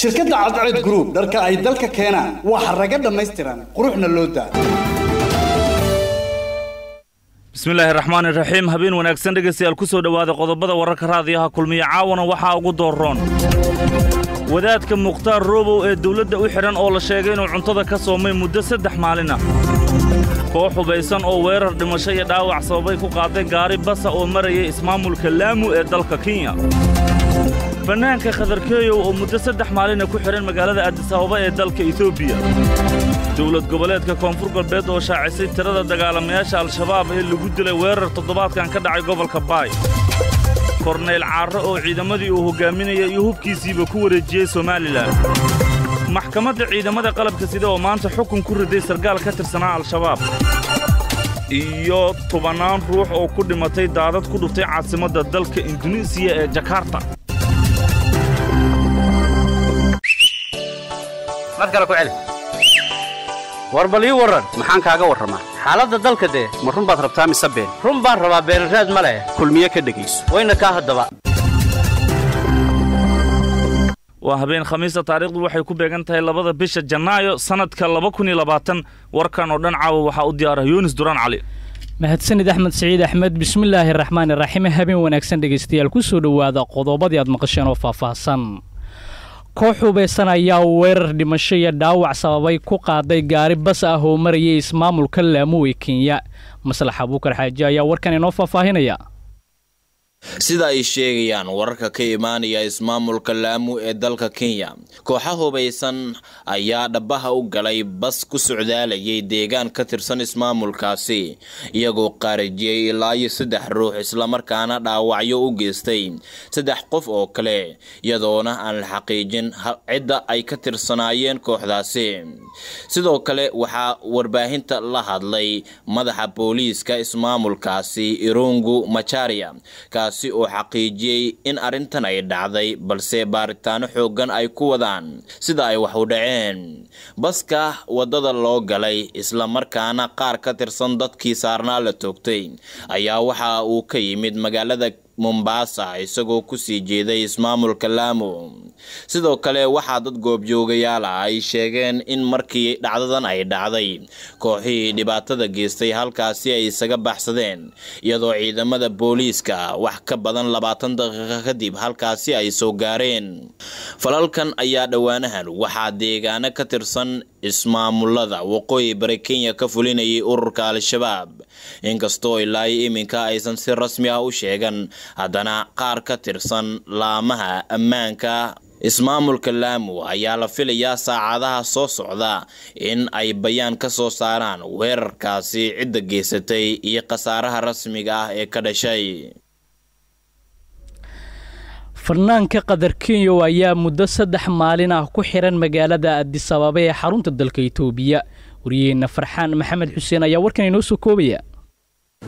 shirkadda cadceed group dharka ay dalka keenaan waa xaraga dhammaystiran quruxna loo daa bismillaahi raxmaan iraxiim habeen wanaagsan dhegaystayaal ku soo dhowaada qodobada wararka raadiyaha kulmiya caawana waxaa ugu doorroon. Wadaadka mukhtaar roobow ee dawladda u xidhan oo la sheegay inuu cuntada ka soomay muddo saddex maalin ah koox hubaysan oo weerar dhimasho iyo dhaawac sababay ku qaaday gaari basa oo marayay ismaamulka laamu ee dalka kenya. Bannaanka khadarkeeyow oo muddo saddex maalina ku xidhan magaalada adisababa ee dalka etoobiya dowlad goboleedka koonfur galbeed oo shaacisay tirada dagaalamayaasha al-shabaab ee lagu dilay weerar toddobaadkan ka dhacay gobolka baay. Korneyl caarre oo ciidamadii uu hoggaaminaya iyo hubkiisiiba ku wareejiyey somalilan maxkamadda ciidamada qalabka sida oo maanta xukun ku riday sargaal ka tirsanaa al-shabaab. Iyo tobannaan ruux oo ku dhimatay daadad ku dhuftay caasimadda dalka induneisiya ee jakarta. War bal maxaan kaaga warramaa. Xaaladda dalka dee ma run baad rabtaa mise been? Run baan rabaa beenraad ma leh. Kulmiye ka dhegayso. Wayna kaa haddaba waa habeen khamiista taariikhdu waxay ku beegan tahay labada bisha janaayo sannadka laba kun iyo labaatan warkan oo dhan caawa waxaa u diyaara yunis duraan cali. Mahadsanid axmed siciid axmed bismillaahi raxmaani raxiim habeen wanaagsan dhegaystayaal ku soo dhowaada qodobadii aad maqasheen oo faahfaahsan. Koox hubaysan ayaa weerar dhimasho iyo dhaawac sababay ku qaaday gaari bas ah oo marayay ismaamulka laamuwe kenya. Maslax abuukar xaaji ayaa warkan inoo faahfaahinaya sida ay sheegayaan wararka ka imaanaya ismaamulka laamu ee dalka kenya kooxa hubaysan ayaa dhabaha u galay bas ku socdaalayay deegaan ka tirsan ismaamulkaasi iyagoo qaarijiyey ilaa iyo saddex ruux islamarkaana dhaawacyo u geystay saddex qof oo kale iyadoona aan la xaqiijin cidda ay ka tirsanaayeen kooxdaasi. Sidoo kale waxaa warbaahinta la hadlay madaxa booliiska ismaamulkaasi irungu macharia kaasi oo xaqiijiyey in arrintan ay dhacday balse baaritaano xooggan ay ku wadaan sida ay wax u dhaceen. Baska waddada loo galay islamarkaana qaar ka tirsan dadkii saarnaa la toogtay ayaa waxa uu ka yimid magaalada mombasa isagoo ku sii jeeday ismaamulka laamo sidoo kale waxaa dad goobjoogayaal ah ay sheegeen in markii dhacdadan ay dhacday kooxihii dhibaatada geystay halkaasi ay isaga baxsadeen iyadoo ciidamada booliiska wax ka badan labaatan daqiiqo kadib halkaasi ay soo gaareen. Falalkan ayaa dhowaanahan waxaa deegaano ka tirsan ismaamulada waqooyi bari kenya ka fulinayay ururka al-shabaab. Inkastoo ilaa iyo iminka aysan si rasmi ah u sheegan haddana qaar ka tirsan laamaha ammaanka. Ismaamulka laamu ayaa la filayaa saacadaha soo socda in ay bayaan ka soo saaraan weerarkaasi cidda geysatay iyo khasaaraha rasmiga ah ee ka dhashay farnaanka qadar kenyo ayaa muddo saddex maalin ah ku xihan magaalada adisababa ee xarunta dalka itoobiya. Wariyeenna farxaan maxamed xuseen ayaa warkan inoo soo koobaya.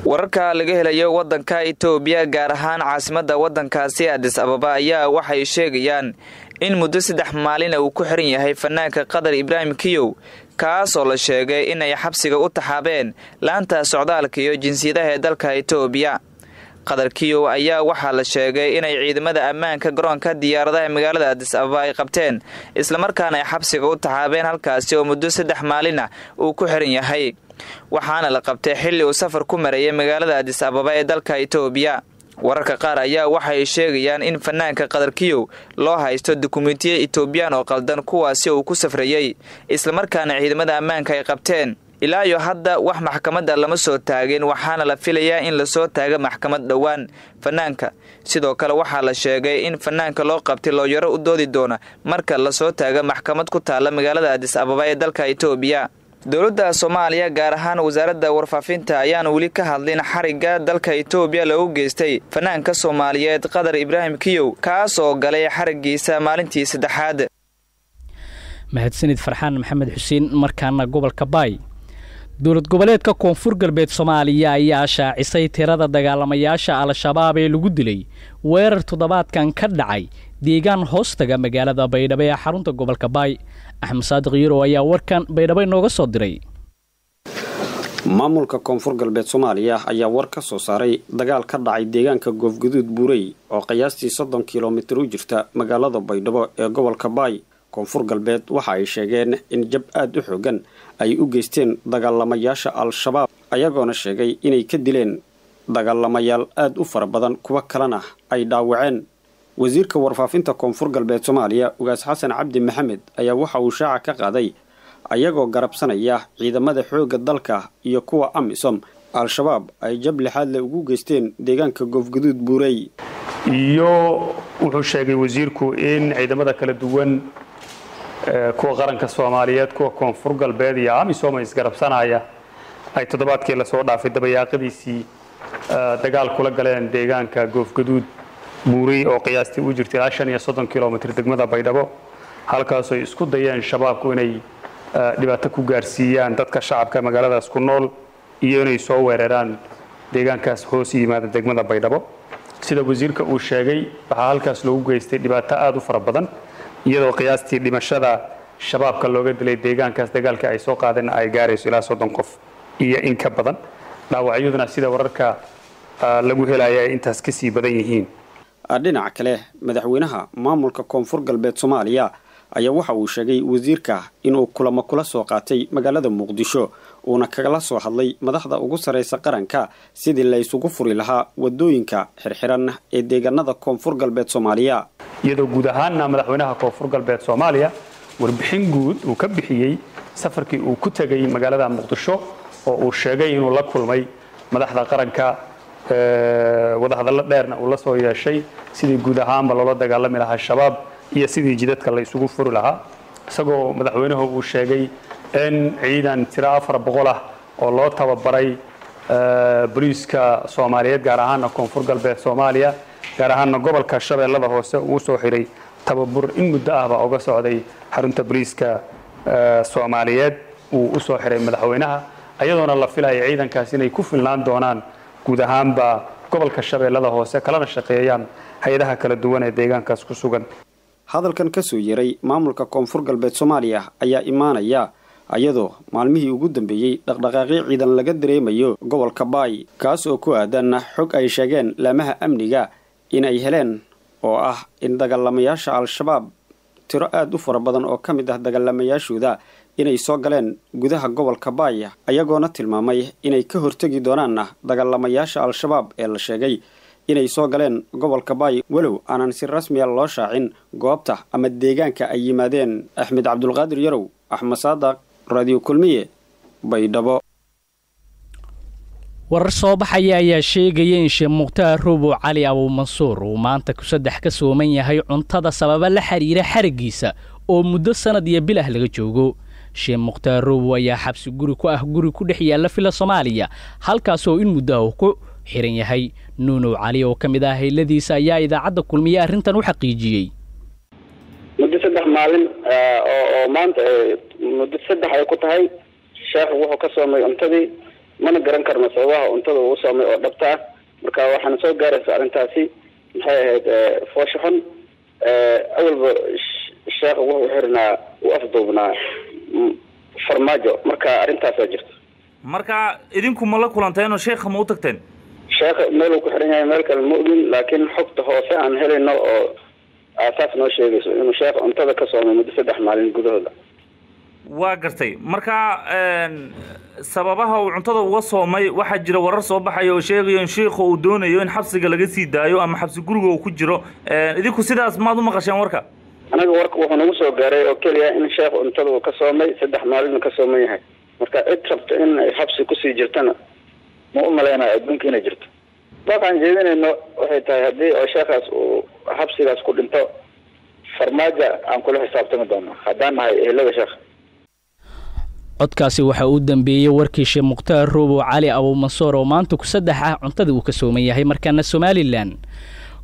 Wararka laga helayo waddanka itoobiya gaar ahaan caasimadda waddankaasi adis ababa ayaa waxay sheegayaan in muddo saddex maalina uu ku xiran yahay fanaanka qadar ibraahim kiyow kaas oo la sheegay inay xabsiga u taxaabeen laanta socdaalka iyo jinsiyadaha ee dalka itoobiya qadar kiyow ayaa waxaa la sheegay inay ciidamada ammaanka garoonka diyaaradaha magaalada adis ababa ay qabteen islamarkaana ay xabsiga u taxaabeen halkaasi oo muddo saddex maalina uu ku xiran yahay. Waxaana la qabtay xilli uu safar ku marayay magaalada adis ababa ee dalka itoobiya. Wararka qaar ayaa waxay sheegayaan in fanaanka qadarkiyow loo haysto dukumentiya itoobiyaan oo qaldan kuwaasi uu ku safrayey islamarkaana ciidamada ammaanka ay qabteen ilaa iyo hadda wax maxkamadda lama soo taagin waxaana la filayaa in la soo taaga maxkamad dhowaan fanaanka. Sidoo kale waxaa la sheegay in fanaanka loo qabtay looyaro u doodi doona marka la soo taaga maxkamad ku taalla magaalada adis ababa ee dalka itoobiya. Dowladda soomaaliya gaar ahaan wasaaradda warfaafinta ayaan weli ka hadlin xarigga dalka itoobiya lagu geystay fanaanka soomaaliyeed qadar ibraahim kiyow kaas oo galay xariggiisa maalintii saddexaad. Mahadsanid farxaan maxamed xuseen markaana gobolka baay dowlad goboleedka koonfur galbeed soomaaliya ayaa shaacisay tirada dagaalamayaasha al-shabaab ee lagu dilay. Weerar toddobaadkan ka dhacay deegaan hoostaga magaalada baydhabo ee xarunta gobolka baay. Axmed saadiq yiro ayaa warkan baydhabo inooga soo diray. Maamulka koonfur galbeed soomaaliya ayaa war ka soo saaray dagaal ka dhacay deegaanka goofguduud buurey oo qiyaastii soddon kilomitir u jirta magaalada baydhabo ee gobolka baay. Koonfur galbeed waxa ay sheegeen in jab aada u xoogan ay u geysteen dagaalamayaasha al-shabaab ayagoona sheegay inay ka dileen dagaalamayaal aada u fara badan kuwo kalena ay dhaawaceen. Wasiirka warfaafinta koonfur galbeed soomaaliya ugaas xasan cabdi maxamed ayaa waxa uu shaaca ka qaaday ayagoo garabsanaya ciidamada xoogga dalka iyo kuwa amisom. Al-shabaab ay jab lixaadle ugu geysteen deegaanka goofgaduud buurey. Iyo wuxuu sheegay wasiirku in ciidamada kala duwan kuwa qaranka soomaaliyeed kuwa koonfur galbeed iyo amisom ay isgarabsanaya ay toddobaadkii la soo dhaafay dabayaaqadiisii dagaal kula galeen deegaanka goofgaduud buurey oo qiyaastii u jirta ilaa shan iyo soddon kilomitr degmada baydhabo halkaasoo ay isku dayeen shabaabku inay dhibaato ku gaarsiiyaan dadka shacabka magaaladaas ku nool iyo inay soo weeraraan deegaankaas hoos yimaada degmada baydhabo. Sida wasiirka uu sheegay waxaa halkaas loogu geystay dhibaato aada u fara badan iyadoo qiyaastii dhimashada shabaabka looga dilay deegaankaas dagaalka ay soo qaadeen ay gaarayso ilaa soddon qof iyo in ka badan. Dhaawacyaduna sida wararka lagu helaya ay intaas ka sii badan yihiin. Dhinaca kale madaxweynaha maamulka koonfur galbeed soomaaliya ayaa waxa uu sheegay wasiirka inuu kulamo kula soo qaatay magaalada muqdisho uuna kagala soo hadlay madaxda ugu sarraysa qaranka sidii la ysugu furi lahaa waddooyinka xirxiran ee deegaanada koonfur galbeed soomaaliya. Iyadoo guud ahaanna madaxweynaha koonfur galbeed soomaaliya warbixin guud uu ka bixiyey safarkii uu ku tegay magaalada muqdisho oo uu sheegay inuu la kulmay madaxda qaranka wadahadallo dheerna uu la soo yeeshay. Sidii guud ahaanba loola dagaalami lahaa shabaab iyo sidii jidadka la isugu furi lahaa. Isagoo madaxweynuhu uu sheegay in ciidan tiro afar boqol ah oo loo tababaray boliiska soomaaliyeed gaar ahaana koonfur galbeed soomaaliya gaar ahaana gobolka shabeellada hoose uu soo xiray tababur in muddo ahba uga socday xarunta boliiska soomaaliyeed. Uu u soo xiray madaxweynaha ayadoona la filaya ciidankaas inay ku filnaan doonaan guud ahaanba gobolka shabeellada hoose kalena shaqeeyaan hay'adaha kala duwan ee deegaankaas ku sugan hadalkan ka soo yeray maamulka koonfur galbeed soomaaliya ayaa imaanaya ayadoo maalmihii ugu dambeeyey dhaqdhaqaaqyo ciidan laga dareemayo gobolka baay kaas oo ku aadan xog ay sheegeen laamaha amniga in ay heleen oo ah in dagaalamayaasha al-shabaab tiro aada u fara badan oo ka mid ah dagaalamayaashooda inay soo galeen gudaha gobolka baay ayagoona tilmaamay inay ka hortegi doonaan dagaalamayaasha al-shabaab ee la sheegay inay soo galeen gobolka baay walow aanan si rasmiya loo shaacin. Goobta ama deegaanka ay yimaadeen axmed cabdulqaadir yarow axmed saadaq radio kulmiye baydhabo warar soo baxaya ayaa sheegaya in sheekh mukhtaar ruubow cali abuumansuur uu maanta ku saddex ka sooman yahay cuntada sababa la xiriira xariggiisa oo muddo sannad iyo bilah laga joogo. Sheekh mukhtaar ruubow ayaa xabsi guri ku ah guri ku dhex yaalla fila soomaaliya halkaasoo in muddaha uu ku xihan yahay nuunow cali oo ka mid ah hayladiisa ayaa idaacadda kulmiye arrintan u xaqiijiyey. Muddo saddex maalin oo maanta muddo saddex ay ku tahay sheekhu wuxuu ka soomay cuntadii mana garan karno sababaha cuntada uu soomay oo dhabta ah. Marka waxaana soo gaaraysa arrintaasi maxay ahayd foosho xun awalba sheekhu wuxuu xirnaa u afduubnaa farmaajo. Marka arrintaasaa jirta marka idinku ma la kulanteen oo sheekha ma u tagteen sheekha meel uu ku xiran yahay meel kale ma ogin laakiin xogta hoose aan helayno oo aasaas noo sheegayso inuu sheekha cuntada ka soomay muddo saddex maalin gudahooda waa gartay. Marka sababaha uu cuntada uga soomay waxaa jira warar soo baxaya oo sheegayo in sheikhu uu doonayo in xabsiga laga sii daayo ama xabsi guriga uu ku jiro. Idinku sidaas maad u maqasheen warka? Anaga warka wuxuu nagu soo gaaray oo keliya in sheekh cuntada uu ka soomay saddex maalin ka sooman yahay. Marka cid rabta in ay xabsi ku sii jirtana ma u malaynaya adduunka inay jirto. Waaqaan jeedinayno waxay tahay haddii oo sheekhaas uu xabsigaas ku dhinto farmaajo aan kula xisaabtami doono. Haddaan nahay ehelada sheekha codkaasi waxaa u dambeeyey warkii sheekh mukhtaar ruubow cali abuumansoor oo maanta ku saddex ah cuntada uu ka sooman yahay markaana somalilan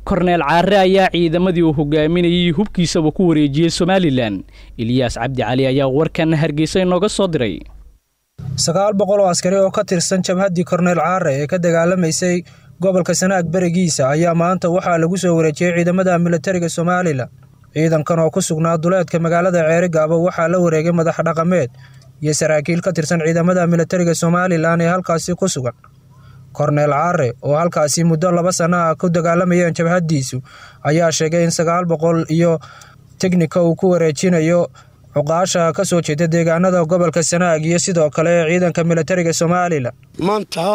korneel caare ayaa ciidamadii uu hogaaminayay hubkiisaba ku wareejiyey somalilan eliyaas cabdi cali ayaa warkan hargeysa inooga soo diray sagaal boqol oo askari oo ka tirsan jabhaddii korneel caare ee ka dagaalamaysay gobolka sanaag berigiisa ayaa maanta waxaa lagu soo wareejiyey ciidamada militariga somalilan ciidankan oo ku sugnaa duleedka magaalada ceerigaabo waxaa la wareegay madax dhaqameed iyo saraakiil ka tirsan ciidamada militariga somalilan ee halkaasi ku sugan. Korneel caare oo halkaasi muddo laba sana ah ku dagaalamayeen jabhaddiisu ayaa sheegay in sagaal boqol iyo teknika uu ku wareejinayo cuqaasha ka soo jeeda deegaanada gobolka sanaag iyo sidoo kale ciidanka militariga somalilan maanta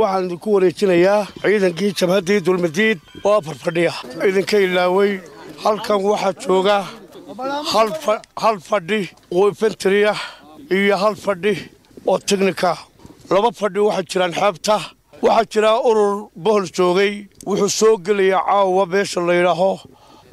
waxaan idinku wareejinayaa ciidankii jabhaddii dulmadiid oo afar fadhiya. Idinka ilaaway halkan waxaa jooga hal fadhi oo infentari ah iyo hal fadhi oo teknika laba fadhi waxaa jiraan xeebta waxaa jira urur bohol joogay wuxuu soo gelayaa caawa beesha layidhaaho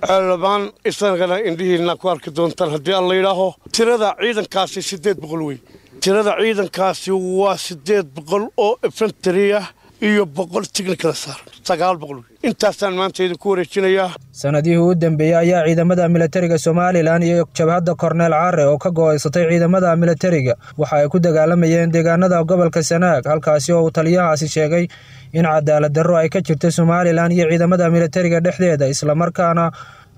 ceelabaan isagana indhihiinna ku arki doontaan haddii aan layidhaaho tirada ciidankaasi siddeed boqol wey tirada ciidankaasi waa siddeed boqol oo infentari ah iyo boqol tiknikada saaran sagaal boqol. Intaasaan maanta idinku wareejinayaa. Sanadihii u dambeeyey ayaa ciidamada militariga somalilan iyo jabhadda korneel care oo ka go'aysatay ciidamada militariga waxa ay ku dagaalamayeen deegaanada gobolka sanaag halkaasi oo uu taliyahaasi sheegay in cadaalad darro ay ka jirto somalilan iyo ciidamada militariga dhexdeeda islamarkaana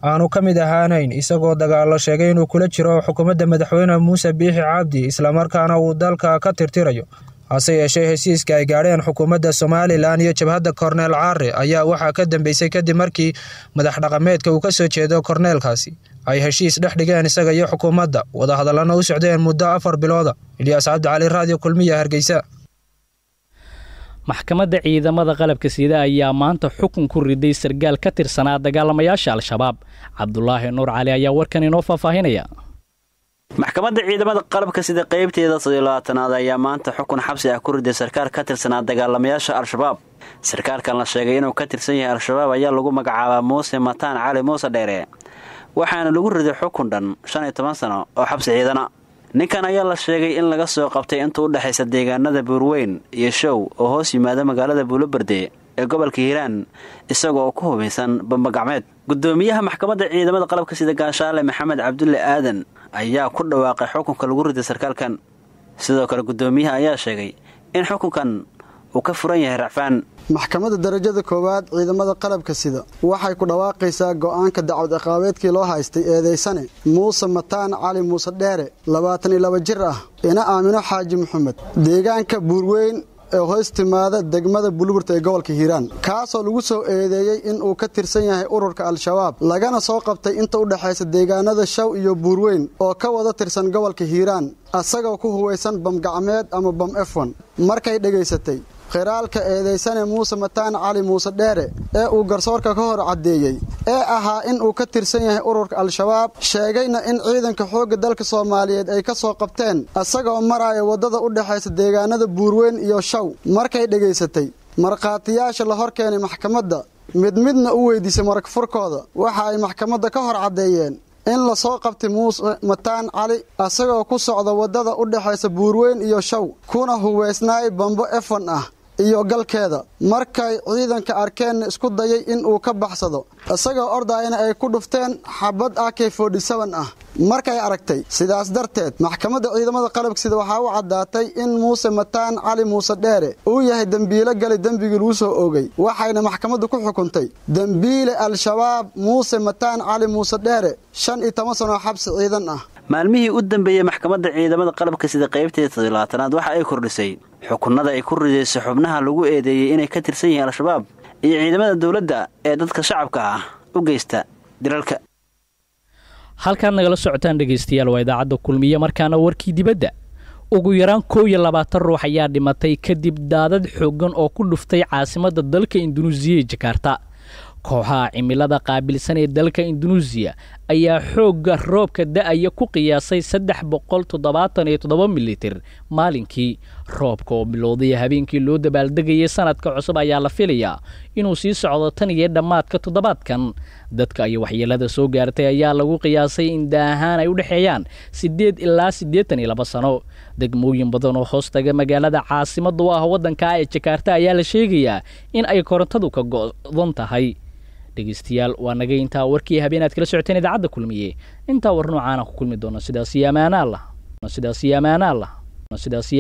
aanu ka mid ahaanayn isagoo dagaallo sheegay inuu kula jiro xukuumadda madaxweyne muuse biixi cabdi islamarkaana uu dalka ka tirtirayo hase yeeshee hesiiska ay gaadheen xukuumadda somalilan iyo jabhadda korneel care ayaa waxaa ka dambeysay kadib markii madax dhaqameedka uu ka soo jeedo korneelkaasi ay heshiis dhex dhigeen isaga iyo xukuumadda. Wadahadallana u socdeen muddo afar bilooda ilyaas cabdicali raadiyo kulmiya hargeysa. Maxkamadda ciidamada qalabka sida ayaa maanta xukun ku riday sargaal ka tirsanaa dagaalamayaasha al-shabaab. Cabdulaahi nuur cali ayaa warkan inoo faahfaahinaya maxkamadda ciidamada qalabka sida qaybteeda sodolabaatanaad ayaa maanta xukun xabsi ah ku riday sarkaal ka tirsanaa dagaalamayaasha al-shabaab. Sarkaalkan la sheegay inuu ka tirsan yahay al-shabaab ayaa lagu magacaabaa muuse mataan cali muuse dheere. Waxaana lagu riday xukun dhan shan iyo toban sano oo xabsi ciidana. Ninkan ayaa la sheegay in laga soo qabtay inta u dhexaysa deegaanada buurweyn iyo show oo hoos yimaada magaalada buuloberde ee gobolka hiiraan isaga oo ku hubaysan bambagacmeed gudoomiyaha maxkamadda ciidamada qalabka sida gaashaale maxamed cabdulle aadan ayaa ku dhawaaqay xukunka lagu riday sarkaalkan. Sidoo kale gudoomiyaha ayaa sheegay in xukunkan uu ka furan yahay racfaan. Maxkamadda darajada koowaad ciidamada qalabka sida waxay ku dhawaaqaysaa go'aanka dacwad ciqaabeedkii loo haystay eedaysane muuse mataan cali muuse dheere labaatan iyo laba jir ah ina aamino xaaji maxamed deegaanka buurweyn ee hoos timaada degmada buluburta ee gobolka hiiraan kaasoo lagu soo eedeeyey in uu ka tirsan yahay ururka al-shabaab lagana soo qabtay inta u dhexaysa deegaanada shaw iyo buurweyn oo ka wada tirsan gobolka hiiraan asagoo ku huwaysan bamgacmeed ama bam efon markay dhegaysatay khiraalka eedaysane muuse mataan cali muuse dheere ee uu garsoorka ka hor caddeeyey ee ahaa in uu ka tirsan yahay ururka al-shabaab sheegayna in ciidanka xoogga dalka soomaaliyeed ay ka soo qabteen asagoo maraya waddada u dhexaysa deegaanada buurweyn iyo shaw markay dhegaysatay markhaatiyaasha la hor keenay maxkamadda mid midna u weydiisay marag furkooda. Waxa ay maxkamadda ka hor caddeeyeen in la soo qabtay muuse mataan cali asagoo ku socda waddada u dhexaysa buurweyn iyo shaw kuna huweysnaay bambo efon ah iyo galkeeda. Markay ciidanka arkeenna isku dayay in uu ka baxsado. Isagoo ordayana ay ku dhufteen xabad ak ah. Markay aragtay sidaas darteed maxkamadda ciidamada qalabka sida waxaa u caddaatay in muuse mataan cali muuse dheere uu yahay dembiilo gali dembigii lagu soo oogay waxayna maxkamaddu ku xukuntay. Dembiile al-shabaab muuse mataan cali muuse dheere shan iyo toban sanoo xabsi ciidan ah. Maalmihii u dambeeyey maxkamadda ciidamada qalabka sida qaybteeda todolabaatanaad waxa ay kordhisay xukunada ay ku ridayso xubnaha lagu eedeeyey inay ka tirsan yihiin al-shabaab iyo ciidamada dowladda ee dadka shacabka ah u geysta dilalka halkaad nagala socotaan dhegaystayaal waa idaacadda kulmiye markaana warkii dibadda ugu yaraan kow iyo labaatan ruux ayaa dhimatay kadib daadad xooggan oo ku dhuftay caasimadda dalka indunuusiya ee jakarta. Kooxaha cimilada qaabilsan ee dalka indunuusiya ayaa xoogga roobka da'aya ku qiyaasay saddex boqol toddobaatan iyo toddoba militir maalinkii. Roobka oo bilowday habeenkii loo dabaaldegayay sanadka cusub ayaa la filayaa inuu sii socdo tan iyo dhammaadka toddobaadkan. Dadka ay waxyeelada soo gaartay ayaa lagu qiyaasay in daahaan ay u dhexeeyaan siddeed ilaa siddeetan iyo laba sano. Degmooyin badan oo hoos taga magaalada caasimada u ah waddanka ee jakarta ayaa la sheegayaa in ay korontadu ka go'dan tahay dhegeystayaal. Waa naga intaa warkii habeenaad kala socoteen idaacadda kulmiye. Intaa war noocaana ku kulmi doona sidaas iyo amaana allah. Sidaas iyo amaana allah. Sidaas